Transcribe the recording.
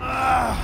Ah!